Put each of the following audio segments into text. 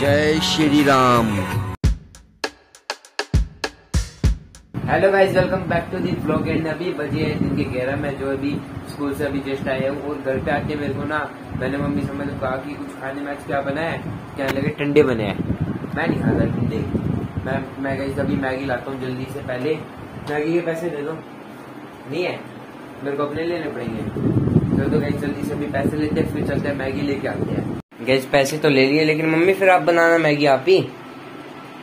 जय Shri Ram hello guys welcome back to the blog and अभी बजे है, दिन के ग्यारह में, जो अभी स्कूल से अभी जस्ट आया हूँ और घर पे आके मेरे को ना, मैंने मम्मी से मतलब कहा कि कुछ खाने में आज क्या बना है? क्या लगे ठंडे बने हैं? मैं नहीं खाता ठंडे। मैं मैं गई अभी मैगी लाता हूँ जल्दी से पहले। मैगी के पैसे दे दो। नहीं है? मेरे को अपने लेने पड़ेंगे। चलो तो गई जल्दी से अभी पैसे लेते हैं, फिर चलते हैं, मैगी लेके आते हैं। गैस पैसे तो ले लिए लेकिन मम्मी फिर आप बनाना मैगी आप ही।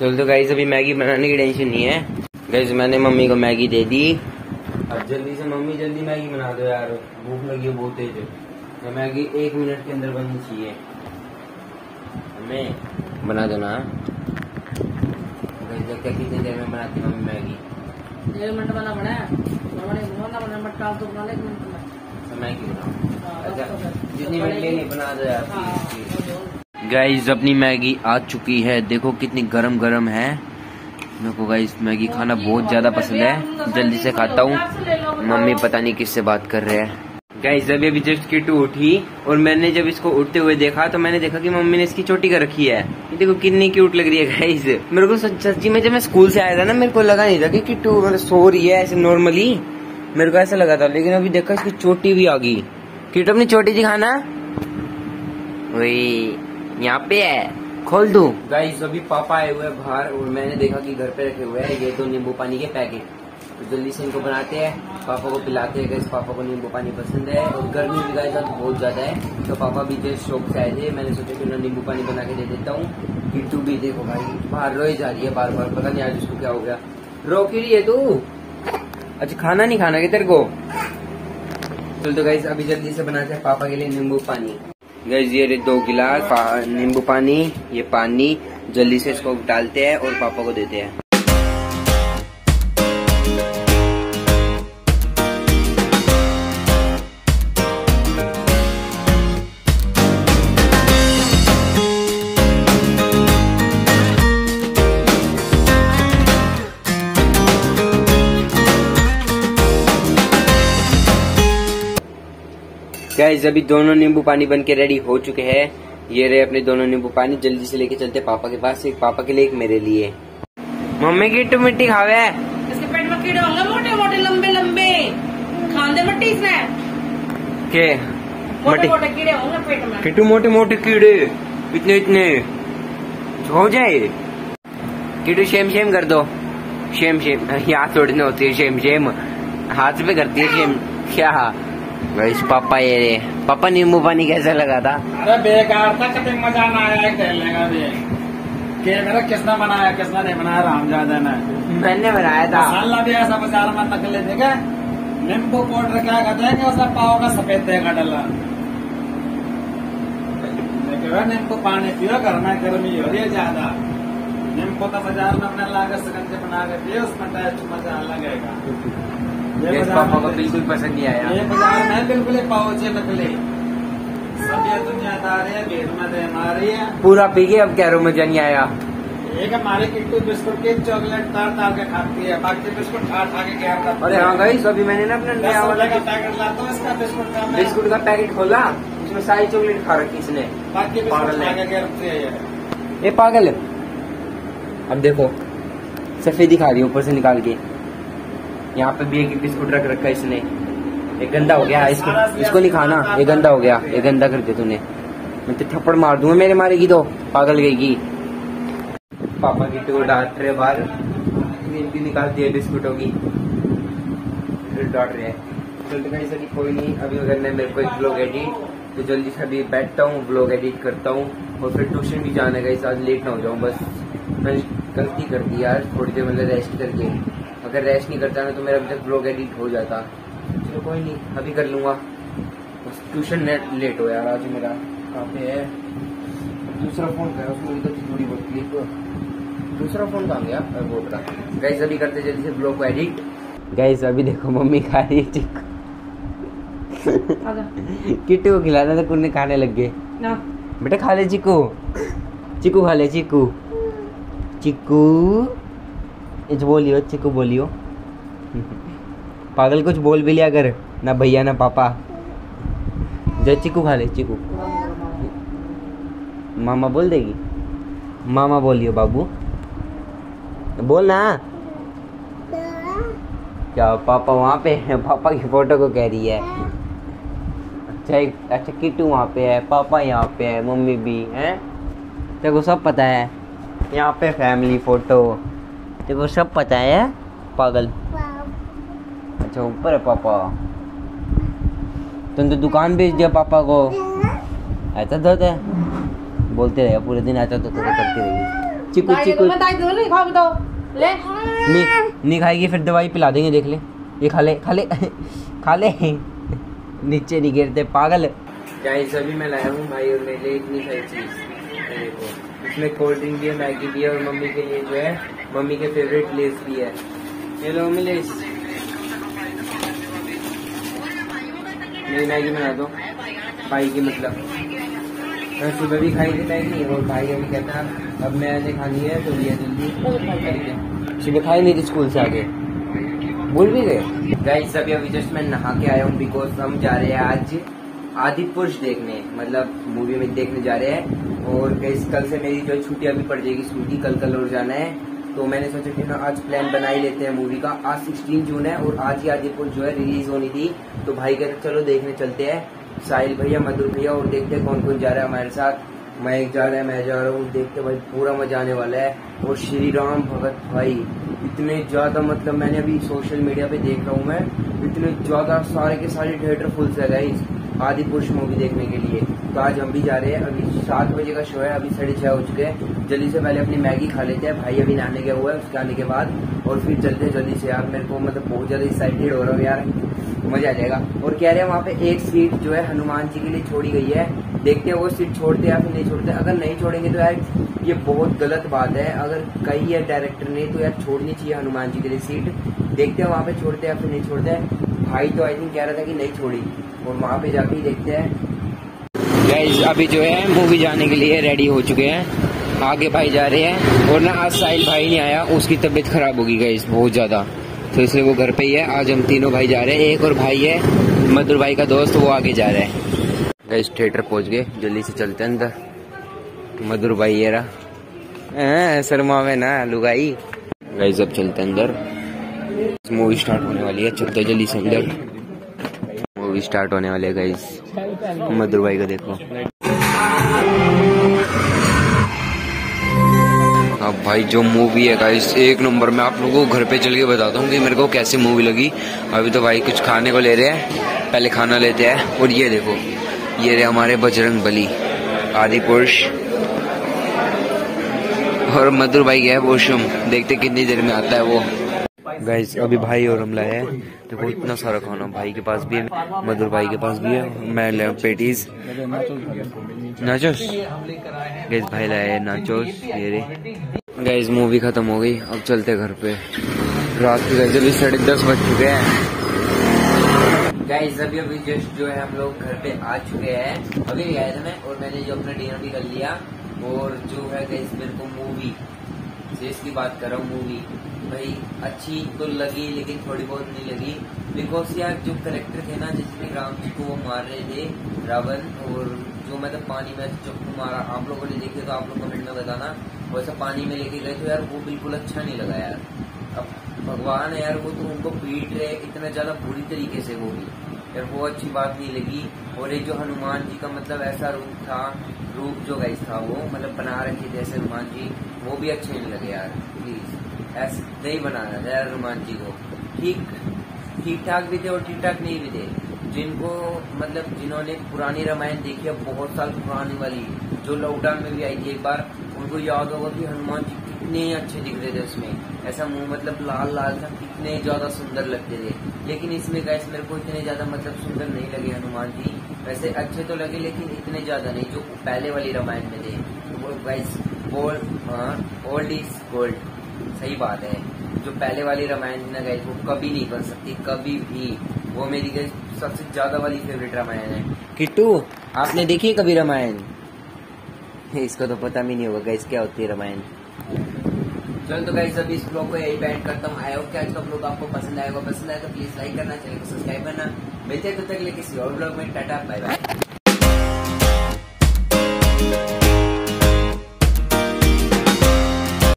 चलो तो गाइस अभी मैगी बनाने की टेंशन नहीं है। गैस मैंने मम्मी को मैगी दे दी। अब जल्दी से मम्मी जल्दी मैगी बना दो यार। भूख लगी है बहुत तेज। तो मैगी एक मिनट के अंदर बननी चाहिए। हमें बना दो ना। कितनी देर में बनाती मम्मी मैगी? एक मिनट वाला बना है। तो मैगी बनाओ। हाँ, अच्छा गाइस अपनी मैगी आ चुकी है। देखो कितनी गरम गरम है। मेरे को गाइस मैगी खाना बहुत ज़्यादा पसंद है। जल्दी से खाता हूँ। मम्मी पता नहीं किससे बात कर रहे हैं। गाइस अभी अभी जस्ट किटू उठी और मैंने जब इसको उठते हुए देखा तो मैंने देखा कि मम्मी ने इसकी चोटी कर रखी है। देखो कितनी क्यूट लग रही है गाइस मेरे को सच- सच्ची में जब मैं स्कूल से आया था ना, मेरे को लगा नहीं था कि किटू मतलब सो रही है ऐसे नॉर्मली मेरे को ऐसा लगा था, लेकिन अभी देखा इसकी चोटी भी आ गई। किटू अपनी चोटी दिखाना वही, यहाँ पे है। खोल दू? गाइस अभी पापा आए हुए बाहर, और मैंने देखा कि घर पे रखे हुए हैं। ये दो नींबू पानी के पैकेट। तो जल्दी से इनको बनाते हैं। पापा को पिलाते हैं गाइस पापा को नींबू पानी पसंद है, और गर्मी भी गाइस अब बहुत ज़्यादा है। तो पापा भी जस्ट शौक से आए थे। मैंने सोचा कि उन्हें नींबू पानी बना के दे देता हूँ। किट्टू भी देखो, भाई, बाहर रोए जा रही है बार बार पता नहीं आज उसको क्या हो गया। रो की है तू? अच्छा खाना नहीं खाना तेरे को? चल तो गाइज़ अभी जल्दी से बनाते हैं पापा के लिए नींबू पानी। गैस ये दो गिलास पा- नींबू पानी, ये पानी, जल्दी से इसको डालते हैं और पापा को देते हैं। गैस अभी दोनों नींबू पानी बन के रेडी हो चुके हैं। ये रहे अपने दोनों नींबू पानी जल्दी से लेके चलते पापा के पास। एक पापा के लिए एक मेरे लिए। मम्मी की टू मिट्टी खावे। इसके पेट में कीड़े होंगे मोटे मोटे लंबे लंबे। खांदे मट्टी इसने। के? मोटे मोटे कीड़े होंगे पेट में। किटू मोटे मोटे कीड़े। इतने इतने। हो जाए। किटू शेम शेम कर दो। शेम शेम यहाँ थोड़ी ना होती है शेम शेम हाथ पे करती है शेम क्या? वैस पापा ये रे। पापा नींबू पानी कैसा लगा था? अरे बेकार था कभी मज़ा ना आया खेलने का भी। मेरा किसने बनाया किसने नहीं बनाया रामजादा ने। मैंने बनाया था। मसाला भी ऐसा बाज़ार में नकल देगा नींबू पाउडर क्या कहते हैं पाव का सफ़ेद देगा डला। नींबू पानी पियो घर में गर्मी हो रही है ज़्यादा। नींबू का बाज़ार में अपने सकंजे बना के पियो उसमें टेस्ट मज़ा लगेगा। ये ये पापा को बिल्कुल पसंद नहीं आया। ये बाज़ार में बिल्कुल पाउचे सब ये दुनियादार है भीड़ में दे मारी है। पूरा पी के अब कह रहा हूँ मज़ा नहीं आया? एक हमारी किट्टू बिस्कुट की चॉकलेट तार तार के खाती है बाकी बिस्कुट खा खा के गया अरे हाँ गई अभी मैंने ना अपना नया वाला का पैकेट लाता हूँ इसका बिस्कुट का बिस्कुट का पैकेट खोला उसमें सारी चॉकलेट खा रखी इसने। बाकी पागल है। ये ये पागल है। अब देखो सफेदी खा रही है ऊपर से निकाल के। यहाँ पे भी एक बिस्कुट रख रखा है इसने। ये गंदा हो गया, इसको इसको नहीं खाना। ये गंदा हो गया, ये गंदा कर दिया तूने। मैं तो थप्पड़ मार दूँगा, मेरे मारेगी तो। पागल गई पापा की टूर डांट रहे बाहर। निकाल दिए बिस्कुटों की। फिर डांट रहे हैं। चल तो कहीं कोई नहीं। अभी अगर मैं मेरे को एक ब्लॉग एडिट तो जल्दी से अभी बैठता हूँ ब्लॉग एडिट करता हूँ। और फिर ट्यूशन भी जाना है इस आज लेट ना हो जाऊँ, बस। मैंने गलती कर दी यार, थोड़ी देर मतलब रेस्ट करके। अगर रेस्ट नहीं करता ना तो मेरा अभी तक ब्लॉग एडिट हो जाता। चलो कोई नहीं अभी कर लूँगा। बस ट्यूशन लेट हो यार आज मेरा कहाँ पे है। दूसरा फ़ोन कर उसमें भी तो थोड़ी बहुत क्लिप दूसरा फ़ोन कहाँ गया? वो रहा गैस अभी करते जल्दी से ब्लॉग को एडिट गैस अभी देखो मम्मी खा रही है आजा किट्टू को खिलाना था कुन्ने खाने लग गए। बेटा खा ले चिक्कू। चिकू खा ले चिक्कू। चिक्कू। कुछ बोलियो चिक्कू बोलियो पागल कुछ बोल भी लिया कर, ना भैया, ना पापा। जय चिकू खा ले, चिकू। मामा बोल देगी? मामा बोलियो बाबू। बोल ना। क्या पापा वहाँ पे है? पापा की फ़ोटो को कह रही है। अच्छा एक अच्छा किटू वहाँ पे है, पापा यहाँ पे है, मम्मी भी हैं। तेरे को सब पता है। यहाँ पे फैमिली फ़ोटो तेरे को सब पता है पागल। अच्छा ऊपर है पापा। तुम तो दुकान भेज दिया पापा को। ऐसा तो होता है। बोलते रहे पूरे दिन ऐसा तो तो करती रहेगी चिकू चिकू। मैं दाई दूँ नहीं ले। नहीं नहीं खाएगी फिर दवाई पिला देंगे देख ले। ये खा ले खा ले खा ले। नीचे नहीं गिरते पागल। गाइस अभी मैं लाया हूँ भाई और मेरे लिए इतनी सारी चीज़। देखो। इसमें कोल्ड ड्रिंक भी है, मैगी भी है और मम्मी के लिए जो है, मम्मी के फेवरेट लेस भी है। ये लो मम्मी लेस मेरी मैगी बना दो। भाई की मतलब। मैं सुबह भी खाई थी मैगी और भाई अभी कहता अब मैंने खानी है तो ये जल्दी सुबह खाई नहीं थी स्कूल से आगे भूल भी गए। गाइस अभी अभी जस्ट मैं नहा के आया हूँ बिकॉज़ हम जा रहे हैं आज आदि पुरुष देखने मतलब मूवी में देखने जा रहे हैं। और गाइस कल से मेरी जो छुट्टियाँ भी पड़ जाएगी स्कूटी, कल कल और जाना है। तो मैंने सोचा कि ना, आज प्लान बना ही लेते हैं मूवी का। आज 16 जून है और आज ही आज आदिपुर जो है रिलीज़ होनी थी। तो भाई कहते, चलो देखने चलते हैं। साहिल भैया, मधुर भैया, और देखते हैं कौन कौन जा रहा है हमारे साथ। मैं एक जा रहा है, मैं जा रहा हूँ। देखते भाई, पूरा मज़ा आने वाला है। और श्री राम भगत भाई, इतने ज़्यादा मतलब मैंने अभी सोशल मीडिया पे देख रहा हूँ मैं। इतने ज़्यादा सारे के सारे थिएटर फुल से गाइस आदि पुरुष मूवी देखने के लिए। तो आज हम भी जा रहे हैं। अभी सात बजे का शो है। अभी साढ़े छह हो चुके हैं। जल्दी से पहले अपनी मैगी खा लेते हैं। भाई अभी नहाने गया हुआ है, उसके आने के बाद। और फिर चलते हैं जल्दी से यार, मेरे को मतलब बहुत ज़्यादा एक्साइटेड हो रहा हूँ यार। मज़ा आ जाएगा। और कह रहे हैं वहाँ पे एक सीट जो है हनुमान जी के लिए छोड़ी गई है। देखते हैं वो सीट छोड़ते या फिर नहीं छोड़ते अगर नहीं छोड़ेंगे तो यार, ये बहुत गलत बात है। अगर कही है डायरेक्टर ने तो यार छोड़नी चाहिए हनुमान जी के लिए सीट देखते हैं वहाँ पे छोड़ते या फिर नहीं छोड़ते भाई तो आई थिंक कह रहा था कि नहीं छोड़ी। और वहाँ पे जाके देखते हैं। गाइस अभी जो है मूवी जाने के लिए रेडी हो चुके हैं। आगे भाई जा रहे हैं, और ना आज साहिल भाई नहीं आया, उसकी तबीयत खराब होगी गाइस बहुत ज़्यादा। तो इसलिए वो घर पे ही है। आज हम तीनों भाई जा रहे हैं। एक और भाई है, मधुर भाई का दोस्त, वो आगे जा रहे है। गाइस थिएटर पहुँच गए, जल्दी से चलते हैं अंदर। मधुर भाई, ये रहा। शर्मा में ना, लुगाई। गाइस अब चलते अंदर। मूवी स्टार्ट होने वाली है, चलते जल्दी से अंदर। मूवी स्टार्ट होने वाली गाइस मधुर भाई को देखो। अब भाई, जो मूवी है गाइस एक नंबर में आप लोगों को घर पे चल के बताता हूँ कि मेरे को कैसी मूवी लगी। अभी तो भाई कुछ खाने को ले रहे हैं, पहले खाना लेते हैं, और ये देखो, ये रहे हमारे बजरंग बली, आदि पुरुष। और मधुर भाई है वॉशरूम देखते कितनी देर में आता है वो। गाइस अभी भाई और हम लाए हैं। देखो, इतना सारा खाना भाई के पास भी है, मधुर भाई के पास भी है। मैं ले पेटीज। नाचोस गाइस भाई लाए नाचोस ये रे। गाइस मूवी खत्म हो गई। अब चलते घर पे। रात के गाइस अभी साढ़े दस बज चुके हैं। गाइस अभी अभी जस्ट जो है, हम लोग घर पे आ चुके हैं। अभी गया था मैं और मैंने जो अपना डिनर भी कर लिया, और जो है गाइस मेरे को मूवी देश की बात कर रहा हूँ मूवी भाई, अच्छी तो लगी, लेकिन थोड़ी बहुत नहीं लगी। बिकॉज़ यार, जो करेक्टर थे ना, जिसने राम जी को वो मार रहे थे, रावण, और जो मतलब पानी में चप्पू मारा, आप लोगों ने देखे तो आप लोग कमेंट में बताना, वैसा पानी में लेके गए तो यार वो बिल्कुल अच्छा नहीं लगा यार। अब भगवान है यार, वो तो उनको पीट रहे, इतना ज़्यादा बुरी तरीके से वो भी। यार वो अच्छी बात नहीं लगी, और ये जो हनुमान जी का मतलब ऐसा रूप था, रूप जो गाइस था, वो मतलब बना रखे ऐसे हनुमान जी, वो भी अच्छे नहीं लगे यार प्लीज़ ऐसे नहीं बनाना था यार हनुमान जी को। ठीक ठीक ठाक भी थे और ठीक ठाक नहीं भी थे। जिनको मतलब जिन्होंने पुरानी रामायण देखी है, बहुत साल पुरानी वाली, जो लॉकडाउन में भी आई थी एक बार, उनको याद होगा कि हनुमान जी कितने अच्छे दिख रहे थे उसमें। ऐसा मुँह मतलब लाल लाल था, कितने ज़्यादा सुंदर लगते थे। लेकिन इसमें गैस मेरे को इतने ज़्यादा मतलब सुंदर नहीं लगे हनुमान जी। वैसे अच्छे तो लगे, लेकिन इतने ज़्यादा नहीं, जो पहले वाली रामायण में थे। Guys gold old is gold सही बात है। जो पहले वाली रामायण ना गई वो कभी नहीं बन सकती, कभी भी। वो मेरी गई सबसे ज़्यादा वाली फेवरेट रामायण है। किट्टू, आपने देखी कभी रामायण? इसको तो पता भी नहीं होगा गैस क्या होती है रामायण। चलो तो गाइस अभी इस ब्लॉग को यही बैंड करता हूँ आई होप कि आज का ब्लॉग आपको पसंद आएगा पसंद आए तो प्लीज़ लाइक करना, चैनल को सब्सक्राइब करना। मिलते हैं तब तक लिए किसी और ब्लॉग में। Tata bye bye